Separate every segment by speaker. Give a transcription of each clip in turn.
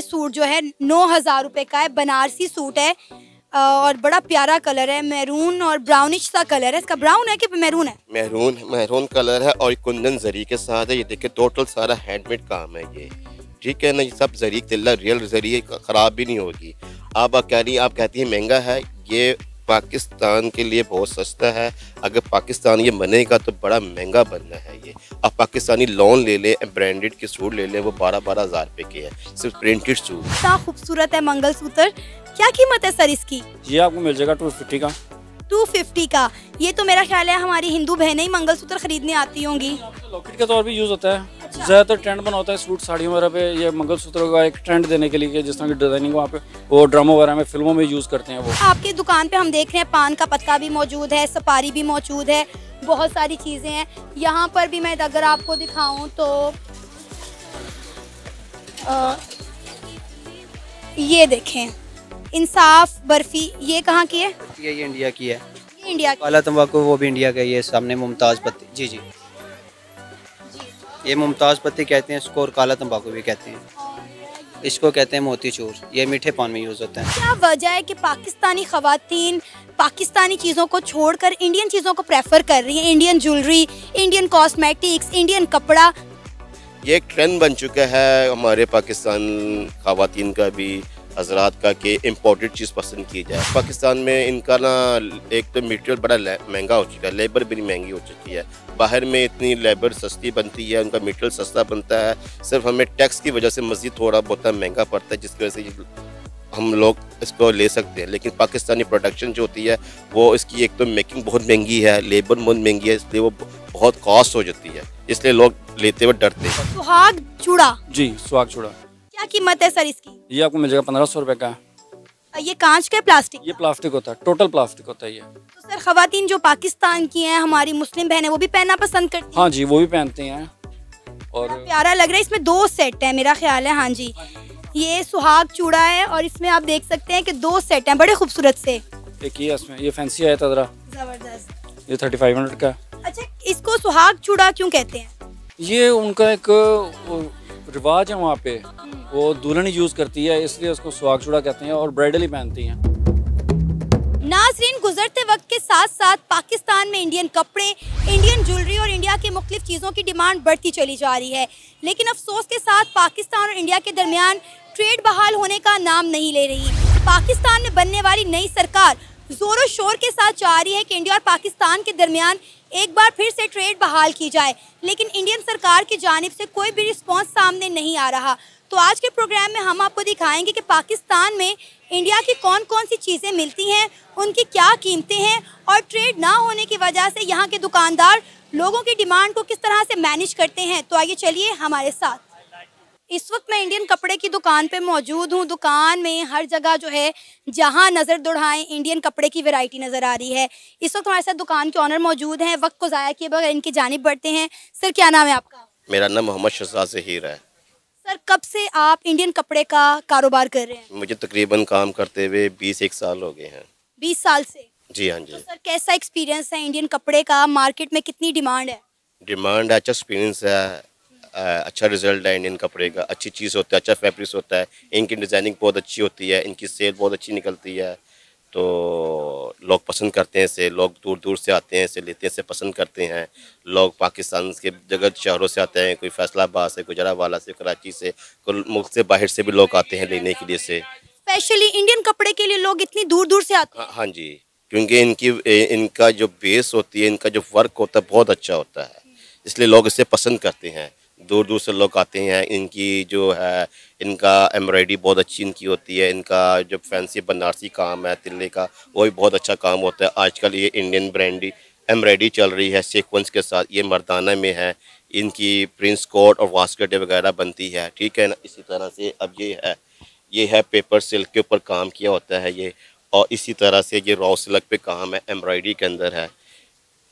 Speaker 1: Suit जो है नौ हज़ार रुपये का है, बनारसी सूट है और बड़ा प्यारा कलर है, मैरून और ब्राउनिश सा कलर है। इसका ब्राउन है कि मैरून है?
Speaker 2: महरून महरून कलर है और कुंदन जरी के साथ है। ये देखिए टोटल सारा हैंडमेड काम है ये। ठीक है ना, ये सब जरी, तिल्ला रियल ज़रिए ख़राब भी नहीं होगी। आप कह रही आप कहती है महँगा है, ये पाकिस्तान के लिए बहुत सस्ता है। अगर पाकिस्तान ये बनेगा तो बड़ा महँगा बनना है ये। अब पाकिस्तानी लोन ले ले ब्रांडेड के सूट ले लें वो बारह बारह हज़ार रुपये के है सिर्फ़ प्रिंटेड सूट।
Speaker 1: इतना खूबसूरत है मंगलसूत्र। क्या कीमत है सर इसकी?
Speaker 3: ये आपको मिल जाएगा टू फिफ्टी का।
Speaker 1: 250 का। ये तो मेरा ख्याल है हमारी हिंदू बहनें ही मंगलसूत्र खरीदने आती होंगी।
Speaker 3: लॉकेट के तौर पे यूज़ होता है। अच्छा। ज़्यादातर ट्रेंड बना होता है सूट साड़ियों वगैरह पे ये मंगलसूत्र का एक ट्रेंड देने के लिए जिस तरह की डिज़ाइनिंग वहाँ पे वो ड्रामो वगैरह में फ़िल्मों में यूज़ करते हैं वो।
Speaker 1: आपकी दुकान पे हम देख रहे हैं पान का पत्ता भी मौजूद है सपारी भी मौजूद है बहुत सारी चीज़ें हैं। यहाँ पर भी मैं अगर आपको दिखाऊँ तो ये देखें इंसाफ बर्फ़ी ये कहाँ की है?
Speaker 4: ये ये इंडिया की है।
Speaker 1: इंडिया की।
Speaker 4: काला तम्बाकू वो भी इंडिया का ही है सामने मुमताज़ पत्ती जी जी। ये मुमताज़ पत्ती कहते हैं इसको और काला तंबाकू भी कहते हैं। इसको कहते हैं मोती चूर। ये मीठे पान में यूज़ होता है।
Speaker 1: क्या वजह है कि पाकिस्तानी खातन पाकिस्तानी चीज़ों को छोड़कर इंडियन चीज़ों को प्रेफर कर रही है? Indian jewellery Indian cosmetics Indian कपड़ा।
Speaker 2: ये एक ट्रेंड बन चुका है हमारे पाकिस्तान खातन का भी। हजरात का कि इम्पोर्टेड चीज़ पसंद की जाए। पाकिस्तान में इनका ना एक तो मटेरियल बड़ा महँगा हो चुका है लेबर बड़ी महँगी हो चुकी है। बाहर में इतनी लेबर सस्ती बनती है उनका मटेरियल सस्ता बनता है। सिर्फ़ हमें टैक्स की वजह से मज़ीद थोड़ा बहुत महँगा पड़ता है जिसकी वजह से हम लोग इसको ले सकते हैं। लेकिन पाकिस्तानी प्रोडक्शन जो होती है वो इसकी एक तो मेकिंग बहुत महँगी है लेबर बहुत महँगी है इसलिए वो बहुत कॉस्ट हो जाती है। इसलिए लोग लेते हुए डरते हैं।
Speaker 1: सुहाग चूड़ा।
Speaker 3: जी सुहाग चूड़ा।
Speaker 1: क्या कीमत है सर इसकी?
Speaker 3: ये आपको मिल जाएगा पंद्रह सौ रुपये का।
Speaker 1: ये कांच का प्लास्टिक
Speaker 3: ये प्लास्टिक होता है टोटल प्लास्टिक होता है ये।
Speaker 1: तो सर खवातीन जो पाकिस्तान की हैं हमारी मुस्लिम बहन है वो भी पहनना पसंद करती हैं
Speaker 3: हाँ? जी वो भी पहनते हैं। और
Speaker 1: प्यारा लग रहा है इसमें दो सेट है मेरा ख्याल है हाँ जी। ये सुहाग चूड़ा है और इसमें आप देख सकते हैं कि दो सेट हैं बड़े खूबसूरत से।
Speaker 3: एक ये इसमें ये फैंसी आया था ज़रा।
Speaker 1: ज़बरदस्त।
Speaker 3: ये थर्टी फाइव हंड्रेड का।
Speaker 1: अच्छा इसको सुहाग चूड़ा क्यों कहते हैं?
Speaker 3: ये उनका एक रिवाज है वहाँ पे। वो दुल्हन यूज़ करती है, इसलिए उसको सुहाग चूड़ा कहते हैं और ब्राइडल ही पहनती हैं।
Speaker 1: नाजरीन, गुजरते वक्त के साथ साथ पाकिस्तान में इंडियन कपड़े इंडियन ज्वेलरी और इंडिया की मुख्तलिफ़ चीज़ों की डिमांड बढ़ती चली जा रही है। लेकिन अफसोस के साथ पाकिस्तान और इंडिया के दरमियान ट्रेड बहाल होने का नाम नहीं ले रही। पाकिस्तान में बनने वाली नई सरकार जोरों शोर के साथ चाह रही है कि इंडिया और पाकिस्तान के दरमियान एक बार फिर से ट्रेड बहाल की जाए। लेकिन इंडियन सरकार की जानब से कोई भी रिस्पॉन्स सामने नहीं आ रहा। तो आज के प्रोग्राम में हम आपको दिखाएँगे कि पाकिस्तान में इंडिया की कौन कौन सी चीज़ें मिलती हैं, उनकी क्या कीमतें हैं और ट्रेड ना होने की वजह से यहाँ के दुकानदार लोगों की डिमांड को किस तरह से मैनेज करते हैं। तो आइए चलिए हमारे साथ। इस वक्त मैं इंडियन कपड़े की दुकान पे मौजूद हूँ। दुकान में हर जगह जो है, जहाँ नज़र दौड़ाएँ इंडियन कपड़े की वैरायटी नज़र आ रही है। इस वक्त हमारे साथ दुकान के ऑनर मौजूद हैं। वक्त को ज़ाया किए बगैर इनकी जानब बढ़ते हैं। सर, क्या नाम है आपका?
Speaker 2: मेरा नाम मोहम्मद शहजाद जहीर है।
Speaker 1: सर कब से आप इंडियन कपड़े का कारोबार कर रहे हैं?
Speaker 2: मुझे तकरीबन काम करते हुए बीस एक साल हो गए हैं।
Speaker 1: बीस साल से?
Speaker 2: जी हाँ जी।
Speaker 1: तो सर कैसा एक्सपीरियंस है इंडियन कपड़े का? मार्केट में कितनी डिमांड है?
Speaker 2: डिमांड है अच्छा एक्सपीरियंस है। अच्छा रिज़ल्ट है इंडियन कपड़े का। अच्छी चीज़ होता है अच्छा फैब्रिक्स होता है। इनकी डिज़ाइनिंग बहुत अच्छी होती है इनकी सेल बहुत अच्छी निकलती है। तो लोग पसंद करते हैं इसे लोग दूर दूर से आते हैं इसे लेते हैं इसे पसंद करते हैं। लोग पाकिस्तान के जगह शहरों से आते हैं कोई फैसलाबाद से गुजरावाला से कराची से कोई मुल्क से बाहर से भी लोग आते हैं लेने के लिए से
Speaker 1: स्पेशली इंडियन कपड़े के लिए लोग इतनी दूर दूर से आते हैं।
Speaker 2: हाँ हाँ जी। क्योंकि इनकी इनका जो बेस होती है इनका जो वर्क होता है बहुत अच्छा होता है। इसलिए लोग इसे पसंद करते हैं। दूर दूर से लोग आते हैं, इनकी जो है, इनका एम्ब्रॉयडरी बहुत अच्छी इनकी होती है, इनका जो फैंसी बनारसी काम है, तिल्ले का, वो भी बहुत अच्छा काम होता है। आजकल ये इंडियन ब्रांडी एम्ब्रॉयडरी चल रही है सीक्वेंस के साथ, ये मर्दाना में है, इनकी प्रिंस कोट और वास्कटे वगैरह बनती है, ठीक है ना? इसी तरह से अब ये है ये है पेपर सिल्क के ऊपर काम किया होता है ये, और इसी तरह से ये रॉ सिल्क पे काम है एम्ब्रॉयडरी के अंदर है।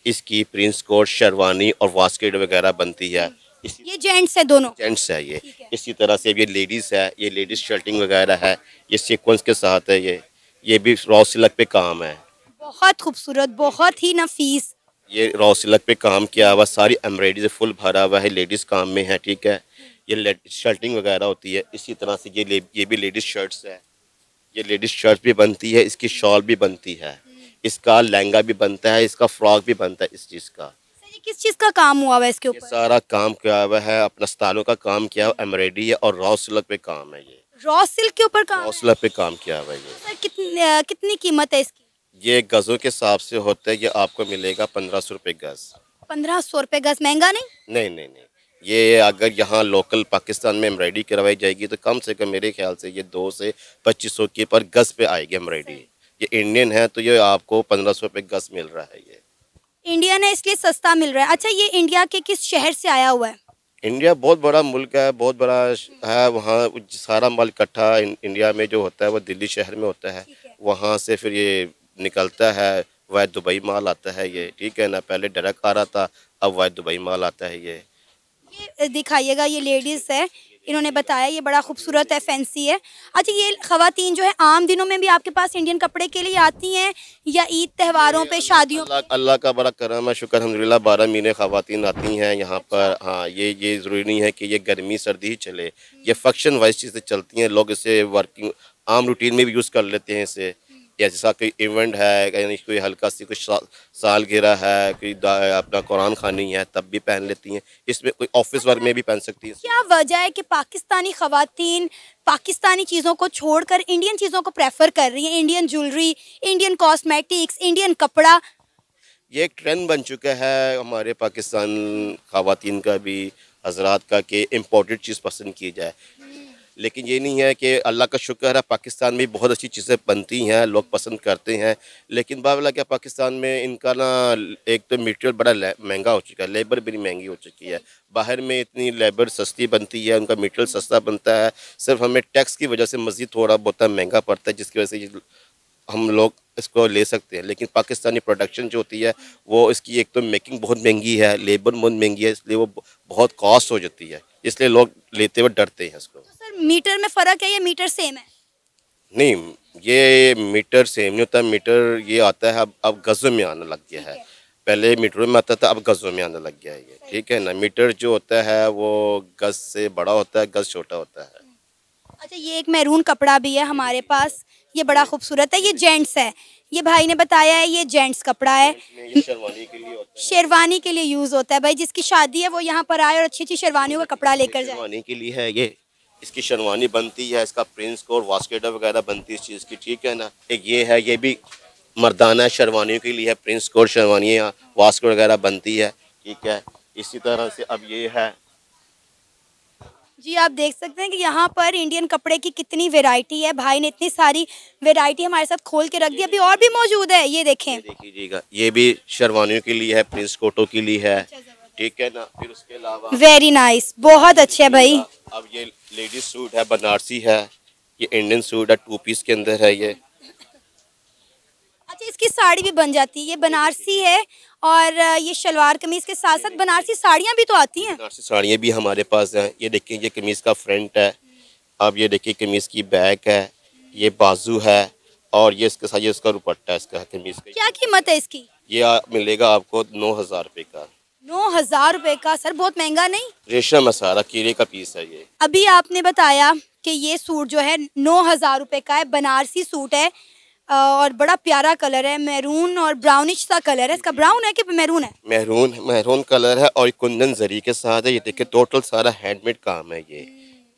Speaker 2: इसकी प्रिंस कोट शेरवानी और वास्केट वगैरह बनती है।
Speaker 1: ये जेंट्स है दोनों।
Speaker 2: जेंट्स है ये।
Speaker 1: है।
Speaker 2: इसी तरह से ये लेडीज़ है ये लेडीज़ शर्टिंग वगैरह है ये सीक्वेंस के साथ है ये। ये भी रॉ सिल्क पे काम है।
Speaker 1: बहुत खूबसूरत बहुत ही नफीस।
Speaker 2: ये रॉ सिल्क पे काम किया हुआ सारी एम्ब्रॉयडरी से फुल भरा हुआ है लेडीज़ काम में है ठीक है। ये शर्टिंग वगैरह होती है इसी तरह से ये ये भी लेडीज़ शर्ट्स है। ये लेडीज़ शर्ट भी बनती है इसकी शॉल भी बनती है। इसका लहंगा भी बनता है इसका फ्रॉक भी बनता है इस चीज़ का।
Speaker 1: ये किस चीज़ का काम हुआ हुआ है इसके ऊपर?
Speaker 2: सारा काम किया हुआ है अपना स्तालों का काम किया हुआ एम्ब्रॉयडरी है और रॉ सिल्क पे काम है ये।
Speaker 1: रॉ सिल्क के ऊपर काम
Speaker 2: रॉ सिल्क पे काम किया हुआ है ये।
Speaker 1: सर कितनी कितनी कीमत है इसकी?
Speaker 2: ये गज़ों के हिसाब से होता है ये आपको मिलेगा पंद्रह सौ रुपये गज़।
Speaker 1: पंद्रह सौ रुपये गज महँगा नहीं?
Speaker 2: नहीं नहीं नहीं। ये अगर यहाँ लोकल पाकिस्तान में एम्ब्रॉयडरी करवाई जाएगी तो कम से कम मेरे ख्याल से ये दो से पच्चीस सौ के पर गज़ पे आएगी एम्ब्रॉयडरी ये इंडियन है तो ये आपको पंद्रह सौ रुपये गज़ मिल रहा है ये।
Speaker 1: इंडियन है इसलिए सस्ता मिल रहा है। अच्छा ये इंडिया के किस शहर से आया हुआ है?
Speaker 2: इंडिया बहुत बड़ा मुल्क है बहुत बड़ा है वहाँ सारा माल इकट्ठा इंडिया में जो होता है वो दिल्ली शहर में होता है। वहाँ से फिर ये निकलता है वह दुबई माल आता है ये ठीक है ना? पहले डायरेक्ट आ रहा था अब वह दुबई माल आता है ये।
Speaker 1: ये दिखाइएगा ये लेडीज़ है। इन्होंने बताया, ये बड़ा खूबसूरत है फैंसी है। अच्छा ये खवातीन जो है, आम दिनों में भी आपके पास इंडियन कपड़े के लिए आती हैं या ईद त्योहारों पे, शादियों
Speaker 2: अल्लाह का बड़ा करम है, शुक्र अलहमदिल्ला बारह महीने खातन आती हैं, यहाँ पर हाँ ये ये ज़रूरी नहीं है कि ये गर्मी, सर्दी ही चले, ये फ़ंक्शन वाइज चीज़ें चलती हैं, लोग इसे वर्किंग आम रूटीन में भी यूज़ कर लेते हैं इसे। या जैसा कोई इवेंट है यानी कोई हल्का सी कुछ साल गिरा है कोई अपना कुरान खानी है तब भी पहन लेती हैं। इसमें कोई ऑफ़िस वर्क में भी पहन सकती हैं।
Speaker 1: क्या वजह है कि पाकिस्तानी खातन पाकिस्तानी चीज़ों को छोड़कर इंडियन चीज़ों को प्रेफर कर रही हैं? Indian jewellery Indian cosmetics Indian कपड़ा?
Speaker 2: ये एक ट्रेंड बन चुका है हमारे पाकिस्तान खातन का भी हजरात का कि इम्पोर्टेड चीज़ पसंद की जाए। लेकिन ये नहीं है कि अल्लाह का शुक्र है, पाकिस्तान में बहुत अच्छी चीज़ें बनती हैं, लोग पसंद करते हैं। लेकिन बावला क्या, पाकिस्तान में इनका ना, एक तो मटेरियल बड़ा महँगा हो चुका है लेबर बड़ी महँगी हो चुकी है। बाहर में इतनी लेबर सस्ती बनती है, उनका मटेरियल सस्ता बनता है। सिर्फ़ हमें टैक्स की वजह से मज़ीद थोड़ा बहुत महँगा पड़ता है, जिसकी वजह से हम लोग इसको ले सकते हैं। लेकिन पाकिस्तानी प्रोडक्शन जो होती है, वो इसकी एक तो मेकिंग बहुत महँगी है लेबर बहुत महँगी है, इसलिए वो बहुत कॉस्ट हो जाती है। इसलिए लोग लेते हुए डरते हैं इसको।
Speaker 1: मीटर में फ़र्क है या मीटर सेम है?
Speaker 2: नहीं ये मीटर सेम नहीं होता मीटर ये आता है अब अब गज़ों में आने लग गया है। पहले मीटरों में आता था अब गज़ों में आने लग गया है ये। ठीक है ना मीटर जो होता है वो गज़ से बड़ा होता है गज़ छोटा होता है।
Speaker 1: अच्छा ये एक मैरून कपड़ा भी है हमारे पास। ये बड़ा खूबसूरत है ये जेंट्स है। ये भाई ने बताया है ये जेंट्स कपड़ा है।
Speaker 2: शेरवानी के लिए
Speaker 1: शेरवानी के लिए यूज़ होता है। भाई जिसकी शादी है वो यहाँ पर आए और अच्छी अच्छी शेरवानियों का कपड़ा लेकर जाए।
Speaker 2: शेरवानी के लिए है ये। इसकी शेरवानी बनती है इसका प्रिंस कोड वास्केटा वगैरह बनती है इस चीज़ की ठीक है ना? एक ये है ये भी मर्दाना शेरवानियों के लिए है प्रिंस कोड शेरवानी वास्को वगैरह बनती है ठीक है? इसी तरह से अब ये है।
Speaker 1: जी आप देख सकते हैं कि यहाँ पर इंडियन कपड़े की कितनी वैरायटी है। भाई ने इतनी सारी वैरायटी हमारे साथ खोल के रख दी अभी और भी मौजूद है ये देखें।
Speaker 2: ये देख लीजिएगा ये भी शेरवानियों के लिए है प्रिंस कोटों के लिए है ठीक है ना? फिर उसके अलावा
Speaker 1: वेरी नाइस बहुत अच्छे है भाई।
Speaker 2: अब ये लेडीज़ सूट है बनारसी है ये इंडियन सूट है टू पीस के अंदर है ये।
Speaker 1: अच्छा इसकी साड़ी भी बन जाती है ये बनारसी है और ये शलवार कमीज के साथ साथ बनारसी साड़ियाँ भी तो आती हैं।
Speaker 2: बनारसी साड़ियाँ भी हमारे पास हैं। ये देखिए ये कमीज़ का फ्रंट है अब ये देखिए कमीज़ की बैक है ये बाजू है और ये इसके साथ ये इसका दुपट्टा है इसका कमीज़ का।
Speaker 1: क्या कीमत है इसकी?
Speaker 2: ये मिलेगा आपको नौ हज़ार रुपये का।
Speaker 1: नौ हज़ार रुपए का सर बहुत महँगा नहीं?
Speaker 2: रेशम मसाला कीड़े का पीस है ये।
Speaker 1: अभी आपने बताया कि ये सूट जो है नौ हज़ार रुपए का है बनारसी सूट है और बड़ा प्यारा कलर है मैरून और ब्राउनिश सा कलर है। इसका ब्राउन है कि मैरून है?
Speaker 2: महरून महरून कलर है और कुंदन जरी के साथ है। ये देखिए टोटल सारा हैंडमेड काम है ये।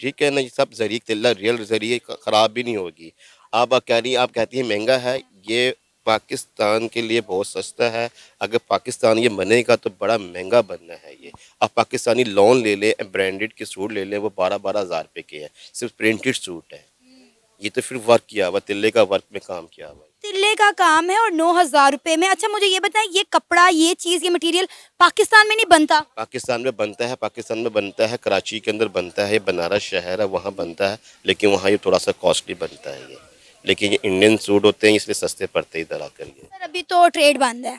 Speaker 2: ठीक है ना ये सब जरी तिल्ला रियल जरी ख़राब भी नहीं होगी। आप कह रही आप कहती हैं महँगा है ये पाकिस्तान के लिए बहुत सस्ता है। अगर पाकिस्तान ये बनेगा तो बड़ा महँगा बनना है ये। आप पाकिस्तानी लोन ले लें ब्रांडेड के सूट ले लें वो बारह बारह हज़ार रुपये के हैं। सिर्फ़ प्रिंटेड सूट है। ये तो फिर वर्क किया हुआ तिल्ले का वर्क में काम किया हुआ
Speaker 1: तिल्ले का काम है और नौ हज़ार रुपए में। अच्छा मुझे ये बताएँ ये कपड़ा ये चीज़ ये मटेरियल पाकिस्तान में नहीं बनता?
Speaker 2: पाकिस्तान में बनता है पाकिस्तान में बनता है कराची के अंदर बनता है बनारस शहर है वहाँ बनता है लेकिन वहाँ ये थोड़ा सा कॉस्टली बनता है ये। लेकिन ये इंडियन सूट होते हैं इसलिए सस्ते पड़ते हैं इधर आकर ये।
Speaker 1: सर अभी तो ट्रेड बंद है।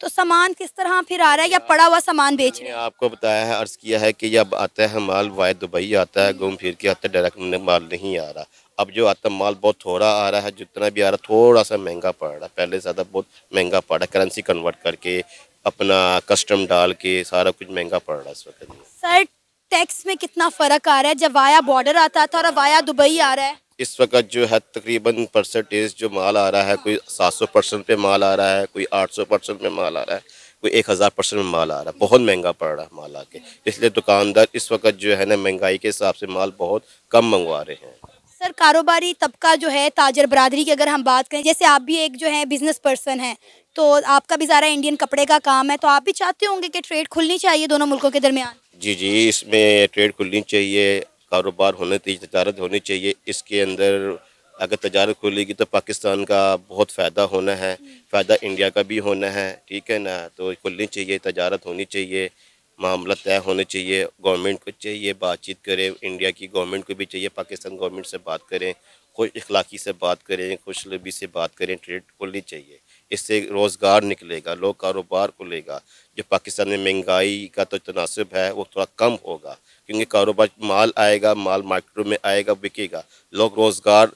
Speaker 1: तो सामान किस तरह फिर आ रहा है या पड़ा हुआ सामान बेच रहे हैं?
Speaker 2: आपको बताया है अर्ज़ किया है कि जब आता है माल वाय दुबई आता है घूम फिर के आता है डायरेक्ट माल नहीं आ रहा। अब जो आता माल बहुत थोड़ा आ रहा है जितना भी आ रहा थोड़ा सा महँगा पड़ रहा है। पहले ज़्यादा बहुत महँगा पड़ रहा है करेंसी कन्वर्ट करके अपना कस्टम डाल के सारा कुछ महँगा पड़ रहा है इस वक्त।
Speaker 1: सर टैक्स में कितना फ़र्क आ रहा है? जब वाया बॉर्डर आता था और वाया दुबई आ रहा है।
Speaker 2: इस वक्त जो है तकरीबन परसेंटेज जो माल आ रहा है कोई 700 परसेंट पे माल आ रहा है कोई 800 परसेंट पे माल आ रहा है कोई एक हज़ार परसेंट में माल आ रहा है। बहुत महँगा पड़ रहा है माल आके। इसलिए दुकानदार इस वक्त जो है ना महँगाई के हिसाब से माल बहुत कम मंगवा रहे हैं।
Speaker 1: सर कारोबारी तबका जो है ताजर बरदरी की अगर हम बात करें जैसे आप भी एक जो है बिज़नेस पर्सन हैं तो आपका भी ज़्यादा इंडियन कपड़े का काम है तो आप भी चाहते होंगे कि ट्रेड खुलनी चाहिए दोनों मुल्कों के दरमियान?
Speaker 2: जी जी इसमें ट्रेड खुलनी चाहिए। कारोबार होने तजारत होनी चाहिए। इसके अंदर अगर तजारत खुलेगी तो पाकिस्तान का बहुत फ़ायदा होना है। फ़ायदा इंडिया का भी होना है, ठीक है ना? तो खुलनी चाहिए, तजारत होनी चाहिए, मामला तय होने चाहिए, गवर्नमेंट को चाहिए बातचीत करें, इंडिया की गवर्नमेंट को भी चाहिए, पाकिस्तान गवर्नमेंट से बात करें, खुश इखलाकी से बात करें खुश लबी से बात करें, ट्रेड खुलनी चाहिए। इससे रोज़गार निकलेगा, लोग कारोबार खुलेगा जो पाकिस्तान में महँगाई का तो तनासब है, वो थोड़ा कम होगा। क्योंकि कारोबार माल आएगा, माल मार्केट में आएगा, बिकेगा। लोग रोज़गार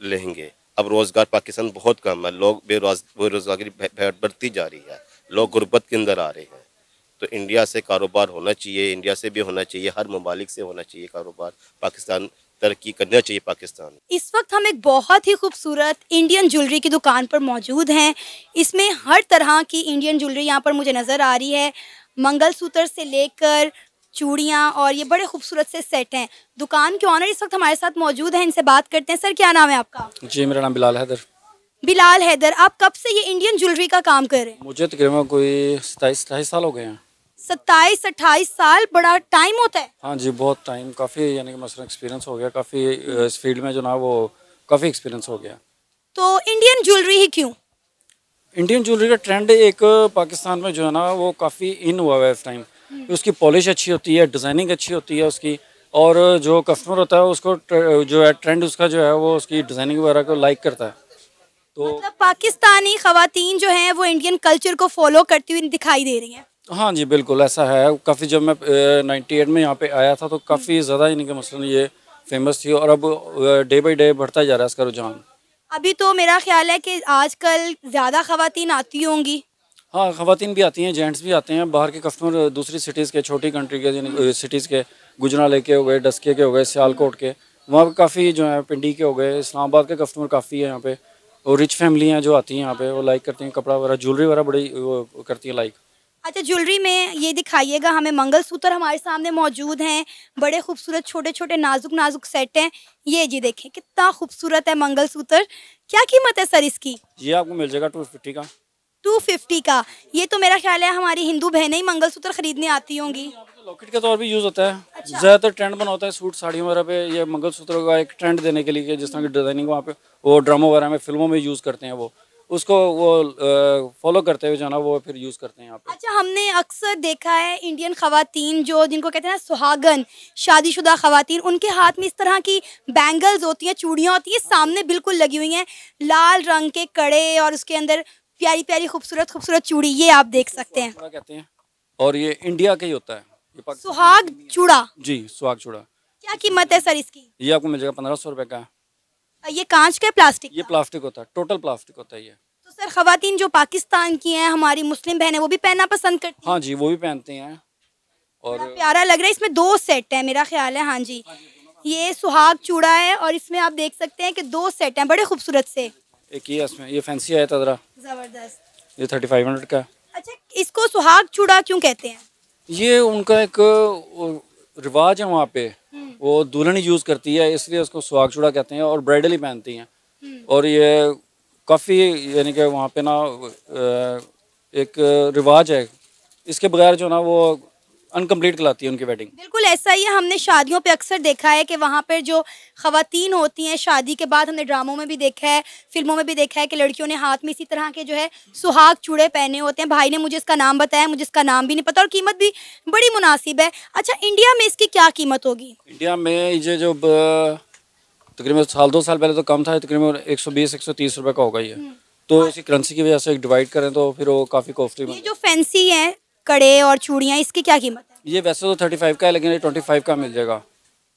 Speaker 2: लेंगे। अब रोज़गार पाकिस्तान बहुत कम है। लोग बेरोज, बेरोज़गारी बढ़ती जा रही है। लोग गुर्बत के अंदर आ रहे हैं। तो इंडिया से कारोबार होना चाहिए, इंडिया से भी होना चाहिए, हर ममालिक से होना चाहिए कारोबार। पाकिस्तान तरक्की करना चाहिए पाकिस्तान।
Speaker 1: इस वक्त हम एक बहुत ही खूबसूरत इंडियन ज्वेलरी की दुकान पर मौजूद हैं। इसमें हर तरह की इंडियन ज्वेलरी यहाँ पर मुझे नज़र आ रही है। मंगलसूत्र से लेकर चूड़ियाँ और ये बड़े खूबसूरत से सेट हैं। दुकान के ऑनर इस वक्त हमारे साथ मौजूद हैं इनसे बात करते हैं। सर क्या नाम है आपका?
Speaker 3: जी मेरा नाम बिलाल हैदर।
Speaker 1: बिलाल हैदर आप कब से ये इंडियन ज्वेलरी का काम कर रहे हैं?
Speaker 3: मुझे तकरीबन कोई सताईस अट्ठाईस साल हो गए हैं।
Speaker 1: सत्ताईस अट्ठाईस साल बड़ा टाइम होता है।
Speaker 3: हाँ जी बहुत टाइम काफ़ी यानी कि मसलन एक्सपीरियंस हो गया काफ़ी इस फ़ील्ड में जो ना वो काफ़ी एक्सपीरियंस हो गया।
Speaker 1: तो इंडियन ज्वेलरी ही क्यों?
Speaker 3: इंडियन ज्वेलरी का ट्रेंड एक पाकिस्तान में जो है ना वो काफ़ी इन हुआ है इस टाइम उसकी पॉलिश अच्छी होती है डिज़ाइनिंग अच्छी होती है उसकी और जो कस्टमर होता है उसको जो है ट्रेंड उसका जो है वो उसकी डिज़ाइनिंग वगैरह को लाइक करता है।
Speaker 1: तो मतलब पाकिस्तानी खातन जो हैं वो इंडियन कल्चर को फॉलो करती हुई दिखाई दे रही हैं।
Speaker 3: हाँ जी बिल्कुल ऐसा है। काफ़ी जब मैं नाइन्टी एट में यहाँ पे आया था तो काफ़ी ज़्यादा इनके मसलन ये फ़ेमस थी और अब डे बाई डे बढ़ता जा रहा है इसका रुझान।
Speaker 1: अभी तो मेरा ख्याल है कि आजकल ज़्यादा खातन आती होंगी।
Speaker 3: हाँ खातन भी आती हैं जेंट्स भी आते हैं। बाहर के कस्टमर दूसरी सिटीज़ के छोटी कंट्री के सिटीज़ के गुजरा के हो गए डस्के के हो गए सियालकोट के वहाँ पर काफ़ी जो है पिंडी के हो गए इस्लामाबाद के कस्टमर काफ़ी है यहाँ पे। और रिच फैमिली हैं जो आती हैं यहाँ पे वो लाइक करती हैं कपड़ा वगैरह ज्वेलरी वगैरह बड़ी वो करती हैं लाइक।
Speaker 1: अच्छा ज्वेलरी में ये दिखाइएगा हमें मंगलसूत्र हमारे सामने मौजूद हैं। बड़े खूबसूरत छोटे छोटे नाजुक नाजुक सेट हैं। ये जी देखें कितना खूबसूरत है मंगलसूत्र। क्या कीमत है सर इसकी?
Speaker 3: ये आपको मिल जाएगा टू फिफ्टी का।
Speaker 1: टू फिफ्टी का। ये तो मेरा ख्याल है हमारी हिंदू बहनें ही मंगलसूत्र खरीदने आती होंगी।
Speaker 3: लॉकेट के तौर भी यूज़ होता है। अच्छा। ज़्यादातर ट्रेंड बना होता है सूट साड़ियों वगैरह पे ये मंगलसूत्र का एक ट्रेंड देने के लिए जिस तरह की डिज़ाइनिंग वहाँ पे वो ड्रामो वगैरह में फ़िल्मों में यूज़ करते हैं वो। उसको वो फॉलो करते हुए जाना वो फिर यूज़ करते हैं यहाँ पे।
Speaker 1: अच्छा हमने अक्सर देखा है इंडियन खातन जो जिनको कहते हैं ना सुहागन शादीशुदा खातन उनके हाथ में इस तरह की बैंगल्स होती हैं चूड़ियाँ होती हैं सामने बिल्कुल लगी हुई हैं लाल रंग के कड़े और उसके अंदर प्यारी प्यारी खूबसूरत खूबसूरत चूड़ी ये आप देख सकते हैं।
Speaker 3: कहते हैं। और ये इंडिया का ही होता है।
Speaker 1: सुहाग चूड़ा।
Speaker 3: जी सुहाग चूड़ा।
Speaker 1: क्या कीमत है सर इसकी?
Speaker 3: ये आपको मिल जाएगा पंद्रह सौ रुपए का।
Speaker 1: ये कांच का प्लास्टिक
Speaker 3: ये प्लास्टिक होता है टोटल प्लास्टिक होता है ये।
Speaker 1: तो सर खातन जो पाकिस्तान की हैं हमारी मुस्लिम बहनें वो भी पहनना पसंद करती
Speaker 3: हैं? हाँ जी वो भी पहनते हैं।
Speaker 1: और प्यारा लग रहा है इसमें दो सेट है मेरा ख्याल है हाँ जी। ये सुहाग चूड़ा है और इसमें आप देख सकते हैं कि दो सेट हैं बड़े खूबसूरत से।
Speaker 3: एक ये इसमें ये फैंसी आया था जरा।
Speaker 1: ज़बरदस्त।
Speaker 3: ये थर्टी फाइव हंड्रेड का।
Speaker 1: अच्छा इसको सुहाग चूड़ा क्यों कहते हैं?
Speaker 3: ये उनका एक रिवाज है वहाँ पे। हम्म। वो दुल्हन यूज़ करती है इसलिए उसको सुहाग चूड़ा कहते हैं और ब्राइडल ही पहनती हैं। हम्म। और ये काफ़ी यानी कि वहाँ पे ना एक रिवाज है। इसके बगैर जो ना वो अनकम्प्लीट कहलाती है उनकी वेडिंग
Speaker 1: बिल्कुल ऐसा ही है हमने शादियों पे अक्सर देखा है कि वहाँ पर जो खातन होती हैं शादी के बाद हमने ड्रामों में भी देखा है फ़िल्मों में भी देखा है कि लड़कियों ने हाथ में इसी तरह के जो है सुहाग चूड़े पहने होते हैं। भाई ने मुझे इसका नाम बताया मुझे इसका नाम भी नहीं पता और कीमत भी बड़ी मुनासिब है। अच्छा इंडिया में इसकी क्या कीमत होगी?
Speaker 3: इंडिया में ये जो तकरीबन साल दो साल पहले तो कम था तकरीबन एक सौ बीस एक सौ तीस रुपये का होगा ये हम्म। तो इसी करेंसी की वजह से डिवाइड करें तो फिर वो काफ़ी कॉस्टली
Speaker 1: जो फैंसी है कड़े और चूड़ियाँ इसकी क्या कीमत है?
Speaker 3: ये वैसे तो थर्टी फाइव का है लेकिन ये ट्वेंटी फाइव का मिल जाएगा।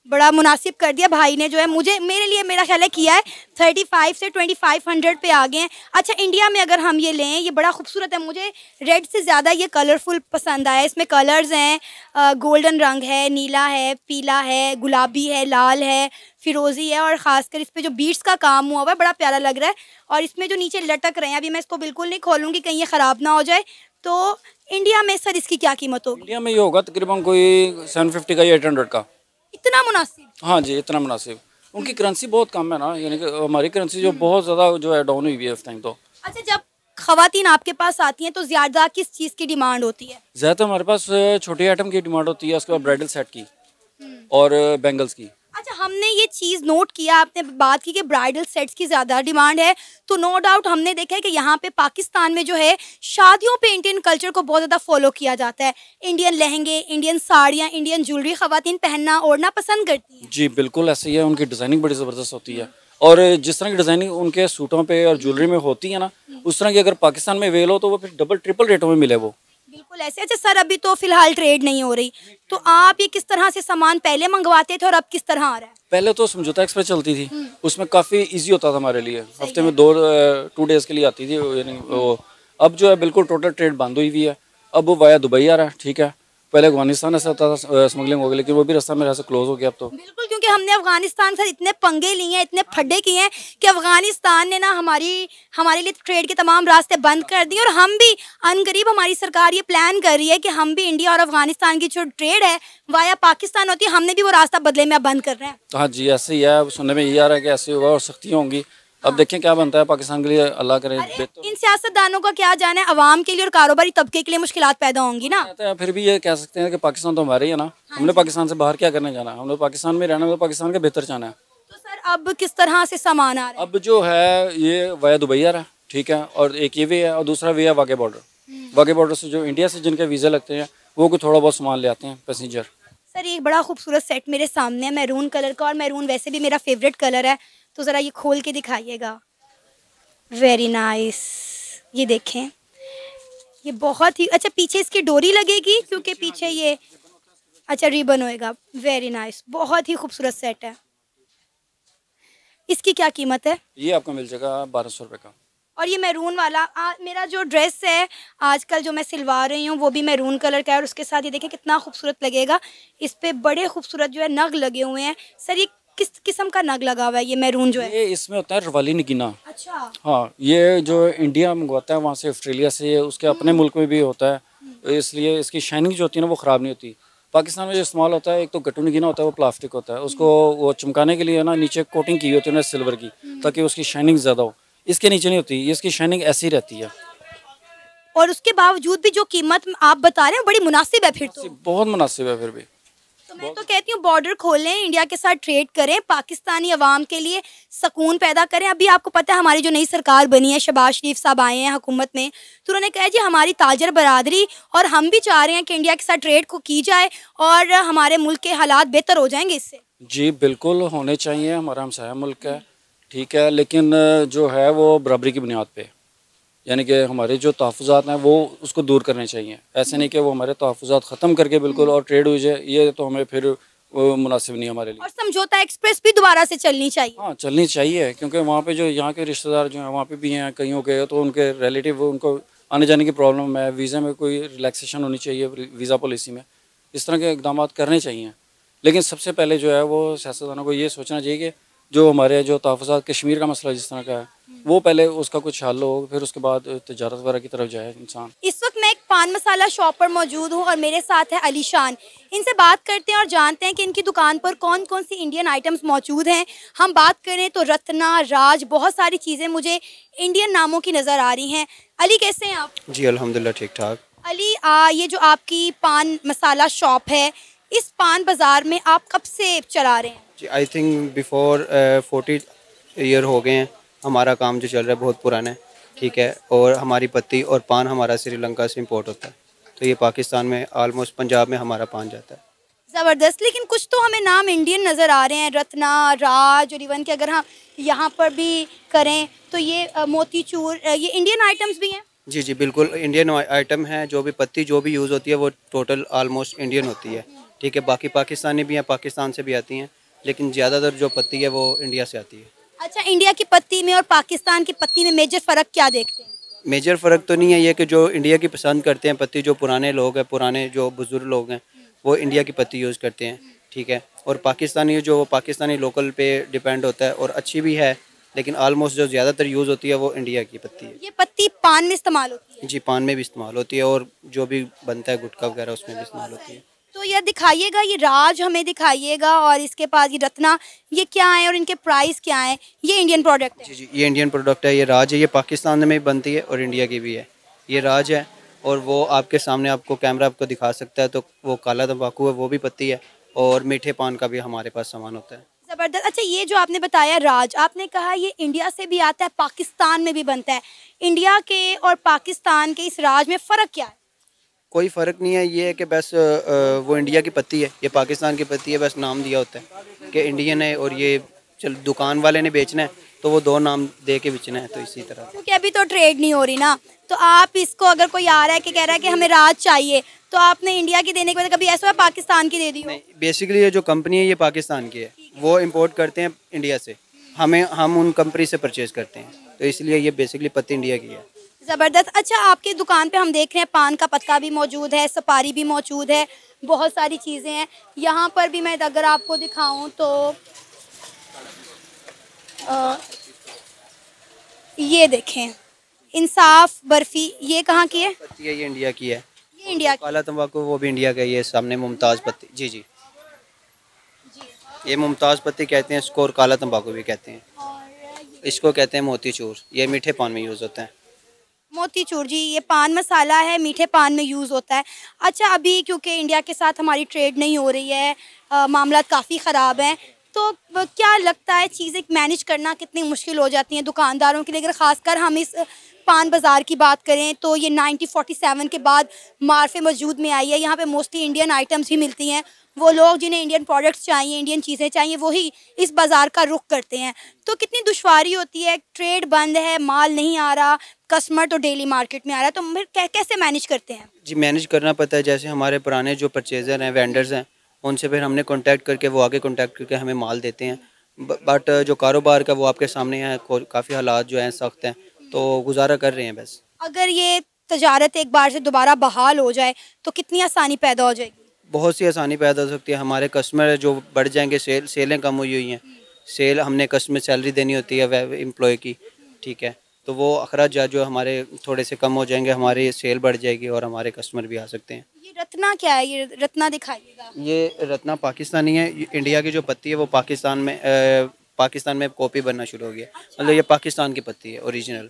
Speaker 1: बड़ा मुनासिब कर दिया भाई ने जो है। मुझे मेरे लिए मेरा ख्याल है किया है। थर्टी फाइव से ट्वेंटी फाइव हंड्रेड पे आ गए हैं। अच्छा इंडिया में अगर हम ये लें ये बड़ा खूबसूरत है। मुझे रेड से ज़्यादा ये कलरफुल पसंद आया इसमें कलर्स हैं गोल्डन रंग है नीला है पीला है गुलाबी है लाल है फिरोज़ी है और ख़ासकर इस पर जो बीट्स का काम हुआ हुआ है बड़ा प्यारा लग रहा है। और इसमें जो नीचे लटक रहे हैं अभी मैं इसको बिल्कुल नहीं खोलूँगी कहीं ये ख़राब ना हो जाए। तो इंडिया में सर इसकी क्या कीमत होगी?
Speaker 3: इंडिया में ये होगा तकरीबन कोई सेवन फिफ्टी का या एट हंड्रेड का।
Speaker 1: इतना मुनासिब?
Speaker 3: हाँ जी इतना मुनासिब। उनकी करेंसी बहुत कम है ना यानी कि हमारी करेंसी जो बहुत ज़्यादा जो है डाउन हुई हुई है इस टाइम तो।
Speaker 1: अच्छा जब खवातीन आपके पास आती हैं तो ज़्यादा किस चीज़ की डिमांड होती है?
Speaker 3: ज़्यादातर हमारे पास छोटी आइटम की डिमांड होती है उसके बाद ब्राइडल सेट की और बैंगल्स की।
Speaker 1: अच्छा हमने ये चीज़ नोट किया आपने बात की कि ब्राइडल सेट्स की ज़्यादा डिमांड है तो नो डाउट हमने देखा है कि यहाँ पे पाकिस्तान में जो है शादियों पे इंडियन कल्चर को बहुत ज़्यादा फॉलो किया जाता है। इंडियन लहंगे इंडियन साड़ियाँ इंडियन ज्वेलरी खवातीन पहनना ओढ़ना पसंद करती हैं।
Speaker 3: जी बिल्कुल ऐसे ही है उनकी डिज़ाइनिंग बड़ी ज़बरदस्त होती है। और जिस तरह की डिज़ाइनिंग उनके सूटों पर और ज्वेलरी में होती है ना उस तरह की अगर पाकिस्तान में वेल हो तो वो फिर डबल ट्रिपल रेटों में मिले वो।
Speaker 1: बिल्कुल ऐसे। अच्छा सर अभी तो फ़िलहाल ट्रेड नहीं हो रही। तो आप ये किस तरह से सामान पहले मंगवाते थे और अब किस तरह आ रहा है?
Speaker 3: पहले तो समझौता एक्सप्रेस चलती थी। उसमें काफ़ी इजी होता था हमारे लिए। हफ़्ते में दो टू डेज़ के लिए आती थी यानी वो। अब जो है बिल्कुल टोटल ट्रेड बंद हुई हुई है। अब वो वाया दुबई आ रहा है ठीक है। पहले अफ़गानिस्तान ऐसा होता था स्मगलिंग हो गई लेकिन वो भी रास्ता मेरे से क्लोज हो गया अब तो।
Speaker 1: बिल्कुल क्योंकि हमने अफ़गानिस्तान से इतने पंगे लिए हैं इतने फड्डे किए हैं कि अफ़गानिस्तान ने ना हमारी हमारे लिए ट्रेड के तमाम रास्ते बंद कर दिए और हम भी अनकरीब हमारी सरकार ये प्लान कर रही है कि हम भी इंडिया और अफ़गानिस्तान की जो ट्रेड है वाया पाकिस्तान होती है हमने भी वो रास्ता बदले में बंद कर रहे हैं।
Speaker 3: हाँ जी ऐसे ही है सुनने में ये आ रहा है कि ऐसे होगा और सख्तियाँ होंगी। अब देखें क्या बनता है पाकिस्तान के लिए अल्लाह करे
Speaker 1: इन सियासतदानों का क्या जाना है? आवाम के लिए और कारोबारी तबके के लिए मुश्किल पैदा होंगी ना।
Speaker 3: हैं फिर भी ये कह सकते हैं कि पाकिस्तान तो हमारे ही है ना। हमने पाकिस्तान से बाहर क्या करने जाना है? हमने पाकिस्तान में रहना है तो पाकिस्तान के बेहतर चाहना है।
Speaker 1: तो सर अब किस तरह से सामान आ रहा है?
Speaker 3: अब जो है ये वाया दुबई आ रहा है ठीक है और एक ये वे है और दूसरा वे है वाके बॉर्डर। वाके बॉर्डर से जो इंडिया से जिनके वीज़े लगते हैं वो कोई थोड़ा बहुत सामान ले आते हैं पैसेंजर।
Speaker 1: सर ये एक बड़ा खूबसूरत सेट मेरे सामने है मैरून कलर का और मैरून वैसे भी मेरा फेवरेट कलर है। तो ज़रा ये खोल के दिखाइएगा। वेरी नाइस ये देखें। ये बहुत ही अच्छा पीछे इसकी डोरी लगेगी क्योंकि पीछे ये अच्छा रिबन होएगा। वेरी नाइस बहुत ही खूबसूरत सेट है। इसकी क्या कीमत है?
Speaker 3: ये आपको मिल जाएगा बारह सौ रुपये का।
Speaker 1: और ये मैरून वाला आ, मेरा जो ड्रेस है आजकल जो मैं सिलवा रही हूँ वो भी मैरून कलर का है और उसके साथ ये देखें कितना खूबसूरत लगेगा। इस पे बड़े खूबसूरत जो है नग लगे हुए हैं। सर ये किस किस्म का नग लगा हुआ है? ये मैरून जो है।
Speaker 3: ये इसमें होता है रवाली नगीना
Speaker 1: अच्छा।
Speaker 3: हाँ ये जो इंडिया मंगवाता है वहाँ से ऑस्ट्रेलिया से उसके अपने मुल्क में भी होता है। इसलिए इसकी शाइनिंग जो होती है ना वो ख़राब नहीं होती। पाकिस्तान में जो इस्तेमाल होता है एक तो गट्टू नगीना होता है वो प्लास्टिक होता है। उसको वो चमकाने के लिए ना नीचे कोटिंग की होती है ना सिल्वर की ताकि उसकी शाइनिंग ज़्यादा हो। इसके नीचे नहीं होती इसकी शाइनिंग ऐसी रहती है।
Speaker 1: और उसके बावजूद भी जो कीमत आप बता रहे हैं बड़ी मुनासिब है फिर तो।
Speaker 3: बहुत मुनासिब है फिर भी।
Speaker 1: तो मैं तो कहती हूँ बॉर्डर खोलें इंडिया के साथ ट्रेड करें पाकिस्तानी अवाम के लिए सुकून पैदा करें। अभी आपको पता है हमारी जो नई सरकार बनी है शबाज शरीफ साहब आए हैं हुकूमत में तो उन्होंने कहा जी हमारी ताजर बरादरी और हम भी चाह रहे हैं कि इंडिया के साथ ट्रेड को की जाए और हमारे मुल्क के हालात बेहतर हो जाएँगे इससे।
Speaker 3: जी बिल्कुल होने चाहिए हमारा हमसाया मुल्क है ठीक है लेकिन जो है वो बराबरी की बुनियाद पे। यानी कि हमारे जो तहफ़ात हैं वो उसको दूर करने चाहिए। ऐसे नहीं कि वो हमारे तहफ़ात ख़त्म करके बिल्कुल और ट्रेड हो जाए ये तो हमें फिर मुनासिब नहीं हमारे लिए।
Speaker 1: और समझौता एक्सप्रेस भी दोबारा से चलनी चाहिए।
Speaker 3: हाँ चलनी चाहिए क्योंकि वहाँ पे जो यहाँ के रिश्तेदार जो हैं वहाँ पे भी हैं कईयों के तो उनके रिलेटिव उनको आने जाने की प्रॉब्लम है। वीज़े में कोई रिलैक्सेशन होनी चाहिए वीज़ा पॉलिसी में। इस तरह के इकदाम करने चाहिए। लेकिन सबसे पहले जो है वो सियासतदानों को ये सोचना चाहिए कि जो हमारे जो तहफ़ात कश्मीर का मसला जिस तरह का है वो पहले उसका कुछ हल हो फिर उसके बाद तजारत वगैरह की तरफ़ जाए इंसान।
Speaker 1: इस वक्त मैं एक पान मसाला शॉप पर मौजूद हूँ और मेरे साथ है अली शान। इनसे बात करते हैं और जानते हैं कि इनकी दुकान पर कौन कौन सी इंडियन आइटम्स मौजूद हैं। हम बात करें तो रत्ना राज बहुत सारी चीज़ें मुझे इंडियन नामों की नज़र आ रही हैं। अली कैसे हैं आप?
Speaker 4: जी अलहमदिल्ला ठीक ठाक
Speaker 1: अली आ, ये जो आपकी पान मसाला शॉप है इस पान बाज़ार में आप कब से चला रहे हैं?
Speaker 4: I think before forty year हो गए हैं हमारा काम जो चल रहा है बहुत पुराना है ठीक है? और हमारी पत्ती और पान हमारा श्रीलंका से इंपोर्ट होता है। तो ये पाकिस्तान में आलमोस्ट पंजाब में हमारा पान जाता है।
Speaker 1: ज़बरदस्त लेकिन कुछ तो हमें नाम इंडियन नज़र आ रहे हैं रत्ना राज और इवन के अगर हम यहाँ पर भी करें तो ये अ, मोती चूर ये इंडियन आइटम्स भी हैं?
Speaker 4: जी जी बिल्कुल इंडियन आइटम है जो भी पत्ती जो भी यूज़ होती है वो टोटल आलमोस्ट इंडियन होती है। ठीक है बाकी पाकिस्तानी भी हैं पाकिस्तान से भी आती हैं। लेकिन ज़्यादातर जो पत्ती है वो इंडिया से आती है।
Speaker 1: अच्छा इंडिया की पत्ती में और पाकिस्तान की पत्ती में मेजर फ़र्क क्या देखते हैं?
Speaker 4: मेजर फ़र्क तो नहीं है ये कि जो इंडिया की पसंद करते हैं पत्ती जो पुराने लोग हैं पुराने जो बुज़ुर्ग लोग हैं वो इंडिया की पत्ती यूज़ करते हैं ठीक है? और पाकिस्तानी जो पाकिस्तानी लोकल पे डिपेंड होता है और अच्छी भी है लेकिन ऑलमोस्ट जो ज़्यादातर यूज़ होती है वो इंडिया की पत्ती है।
Speaker 1: ये पत्ती पान में इस्तेमाल होती है?
Speaker 4: जी पान में भी इस्तेमाल होती है और जो भी बनता है गुटखा वगैरह उसमें भी इस्तेमाल होती है।
Speaker 1: तो ये दिखाइएगा ये राज हमें दिखाइएगा और इसके पास ये रत्ना ये क्या है और इनके प्राइस क्या है? ये इंडियन प्रोडक्ट है।
Speaker 4: जी जी ये इंडियन प्रोडक्ट है ये राज है ये पाकिस्तान में भी बनती है और इंडिया की भी है। ये राज है और वो आपके सामने आपको कैमरा आपको दिखा सकता है तो वो काला तम्बाकू है वो भी पत्ती है और मीठे पान का भी हमारे पास सामान होता है।
Speaker 1: ज़बरदस्त। अच्छा ये जो आपने बताया राज आपने कहा ये इंडिया से भी आता है पाकिस्तान में भी बनता है। इंडिया के और पाकिस्तान के इस राज में फ़र्क क्या है?
Speaker 4: कोई फ़र्क नहीं है ये है कि बस वो इंडिया की पत्ती है ये पाकिस्तान की पत्ती है बस नाम दिया होता है कि इंडियन है और ये चल दुकान वाले ने बेचना है तो वो दो नाम दे के बेचना है तो इसी तरह।
Speaker 1: क्योंकि अभी तो ट्रेड नहीं हो रही ना तो आप इसको अगर कोई आ रहा है कि कह रहा है कि हमें रात चाहिए तो आपने इंडिया की देने के बाद कभी ऐसा हुआ पाकिस्तान की दे दी हो?
Speaker 4: नहीं बेसिकली ये जो कंपनी है ये पाकिस्तान की है। वो इम्पोर्ट करते हैं इंडिया से। हमें हम उन कंपनी से परचेज करते हैं। तो इसलिए ये बेसिकली पत्ती इंडिया की है।
Speaker 1: ज़बरदस्त। अच्छा आपकी दुकान पे हम देख रहे हैं पान का पत्ता भी मौजूद है सपारी भी मौजूद है बहुत सारी चीज़ें हैं। यहाँ पर भी मैं अगर आपको दिखाऊँ तो अ, ये देखें इंसाफ बर्फ़ी ये कहाँ की है?
Speaker 4: पत्ती है ये इंडिया की है।
Speaker 1: ये इंडिया की।
Speaker 4: काला तम्बाकू वो भी इंडिया का ही है सामने मुमताज़ पत्ती जी जी। ये मुमताज़ पत्ती कहते हैं इसको और काला तंबाकू भी कहते हैं। इसको कहते हैं मोती चूर ये मीठे पान में यूज़ होता है।
Speaker 1: मोती चूर जी, ये पान मसाला है, मीठे पान में यूज़ होता है। अच्छा अभी क्योंकि इंडिया के साथ हमारी ट्रेड नहीं हो रही है मामला काफ़ी ख़राब हैं तो क्या लगता है चीज़ें मैनेज करना कितनी मुश्किल हो जाती हैं दुकानदारों के लिए? अगर ख़ासकर हम इस पान बाज़ार की बात करें तो ये 1947 के बाद मार्फे मौजूद में आई है। यहाँ पे मोस्टली इंडियन आइटम्स ही मिलती हैं। वो लोग जिन्हें इंडियन प्रोडक्ट्स चाहिए इंडियन चीज़ें चाहिए वही इस बाज़ार का रुख करते हैं। तो कितनी दुश्वारी होती है ट्रेड बंद है माल नहीं आ रहा कस्टमर तो डेली मार्केट में आ रहा है तो फिर कै- कैसे मैनेज करते हैं?
Speaker 4: जी मैनेज करना पता है जैसे हमारे पुराने जो परचेज़र हैं वेंडर्स हैं उनसे फिर हमने कांटेक्ट करके वो आगे कांटेक्ट करके हमें माल देते हैं। बट जो कारोबार का वो आपके सामने है काफ़ी हालात जो हैं सख्त हैं तो गुजारा कर रहे हैं बस।
Speaker 1: अगर ये तजारत एक बार से दोबारा बहाल हो जाए तो कितनी आसानी पैदा हो जाएगी?
Speaker 4: बहुत सी आसानी पैदा हो सकती है। हमारे कस्टमर जो बढ़ जाएँगे सेल सेलें कम हुई हुई हैं। सेल हमने कस्टमर सैलरी देनी होती है एम्प्लॉय की ठीक है। तो वो अखराज जो हमारे थोड़े से कम हो जाएँगे हमारी सेल बढ़ जाएगी और हमारे कस्टमर भी आ सकते हैं।
Speaker 1: ये रत्ना क्या है? ये रत्ना दिखाइएगा।
Speaker 4: ये रत्ना पाकिस्तानी है। इंडिया की जो पत्ती है वो पाकिस्तान में अ, पाकिस्तान में कॉपी बनना शुरू हो गया। मतलब ये पाकिस्तान की पत्ती है ओरिजिनल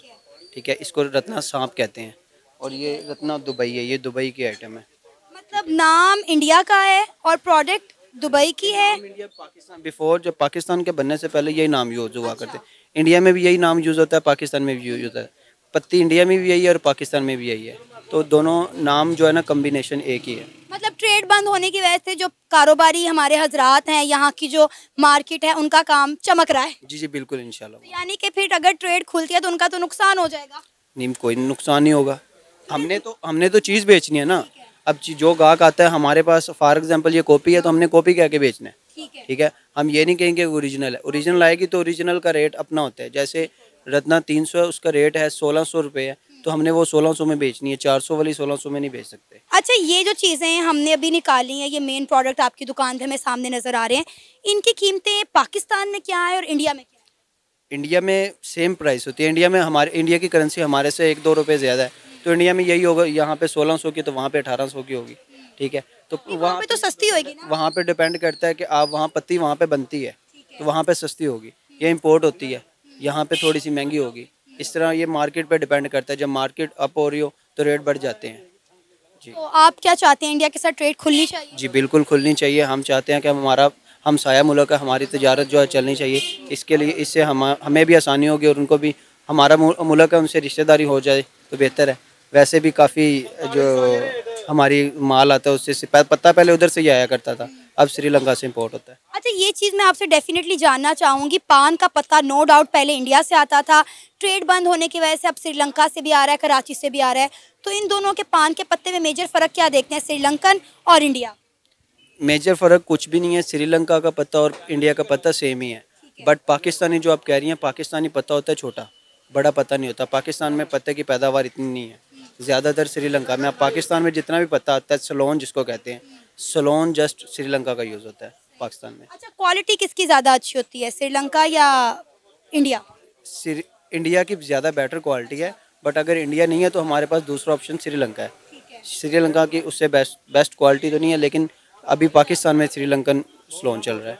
Speaker 4: ठीक है। इसको रत्ना सांप कहते हैं। और ये रत्ना दुबई है ये दुबई की आइटम है।
Speaker 1: मतलब नाम इंडिया का है और प्रोडक्ट दुबई की है।
Speaker 4: इंडिया पाकिस्तान बिफोर जब पाकिस्तान के बनने से पहले यही नाम यूज़ हुआ करते। इंडिया में भी यही नाम यूज़ होता है पाकिस्तान में भी यूज़ होता है। पत्ती इंडिया में भी यही है और पाकिस्तान में भी यही है। तो दोनों नाम जो है ना कम्बिनेशन एक ही है।
Speaker 1: मतलब ट्रेड बंद होने की वजह से जो कारोबारी हमारे हजरात हैं यहाँ की जो मार्केट है उनका काम चमक रहा है।
Speaker 4: जी जी बिल्कुल इंशाल्लाह।
Speaker 1: यानी कि फिर अगर ट्रेड खुलती है तो उनका तो नुकसान हो जाएगा।
Speaker 4: नहीं कोई नुकसान नहीं होगा। हमने तो हमने तो चीज़ बेचनी है ना। अब जो गाहक आता है हमारे पास फॉर एग्जांपल ये कॉपी है तो हमने कॉपी कह के बेचना है?
Speaker 1: ठीक है।
Speaker 4: ठीक है? हम ये नहीं कहेंगे ओरिजिनल है। ओरिजिनल आएगी तो ओरिजिनल का रेट अपना होता है। जैसे रत्ना तीन सौ उसका रेट है सोलह सौ रुपये है तो हमने वो सोलह सौ में बेचनी है। चार सौ वाली सोलह सौ में नहीं बेच सकते।
Speaker 1: अच्छा ये जो चीज़ें हमने अभी निकाली हैं ये मेन प्रोडक्ट आपकी दुकान पे हमें सामने नज़र आ रहे हैं इनकी कीमतें पाकिस्तान में क्या है और इंडिया में क्या है?
Speaker 4: इंडिया में सेम प्राइस होती है। इंडिया में हमारे इंडिया की करेंसी हमारे से एक दो रुपये ज़्यादा है। तो इंडिया में यही होगा यहाँ पे सोलह सौ की तो वहाँ पे अठारह सौ की होगी ठीक है? तो
Speaker 1: वहाँ पे तो सस्ती होगी
Speaker 4: वहाँ पे डिपेंड करता है कि आप वहाँ पत्ती वहाँ पे बनती है तो वहाँ पे सस्ती होगी। ये इंपोर्ट होती है यहाँ पे थोड़ी सी महँगी होगी। इस तरह ये मार्केट पे डिपेंड करता है जब मार्केट अप हो रही हो तो रेट बढ़ जाते हैं। जी।
Speaker 1: तो आप क्या चाहते हैं इंडिया के साथ ट्रेड खुलनी चाहिए?
Speaker 4: जी बिल्कुल खुलनी चाहिए। हम चाहते हैं कि हमारा हम साया मुल्क है हमारी तजारत जो है चलनी चाहिए। इसके लिए इससे हम हमें भी आसानी होगी और उनको भी हमारा मुल्क है उनसे रिश्तेदारी हो जाए तो बेहतर है। वैसे भी काफ़ी जो हमारी माल आता है उससे पत्ता पहले उधर से ही आया करता था। अब श्रीलंका से इम्पोर्ट होता है।
Speaker 1: अच्छा ये चीज़ मैं आपसे डेफिनेटली जानना चाहूँगी। पान का पत्ता नो डाउट पहले इंडिया से आता था। ट्रेड बंद होने की वजह से अब श्रीलंका से भी आ रहा है कराची से भी आ रहा है। तो इन दोनों के पान के पत्ते में मेजर फ़र्क क्या देखते हैं श्रीलंकन और इंडिया
Speaker 4: मेजर फ़र्क कुछ भी नहीं है। श्रीलंका का पत्ता और इंडिया का पत्ता सेम ही है। बट पाकिस्तानी जो आप कह रही हैं पाकिस्तानी पत्ता होता है छोटा। बड़ा पत्ता नहीं होता। पाकिस्तान में पत्ते की पैदावार इतनी नहीं है। ज़्यादातर श्रीलंका में। अब पाकिस्तान में जितना भी पत्ता आता है सलोन जिसको कहते हैं सलोन जस्ट श्रीलंका का यूज़ होता है पाकिस्तान में।
Speaker 1: अच्छा क्वालिटी किसकी ज़्यादा अच्छी होती है श्रीलंका या इंडिया
Speaker 4: इंडिया की ज़्यादा बेटर क्वालिटी है बट अगर इंडिया नहीं है तो हमारे पास दूसरा ऑप्शन श्रीलंका है। श्रीलंका की उससे बेस्ट बेस्ट क्वालिटी तो नहीं है लेकिन अभी पाकिस्तान में श्रीलंकन स्लोन चल रहा है।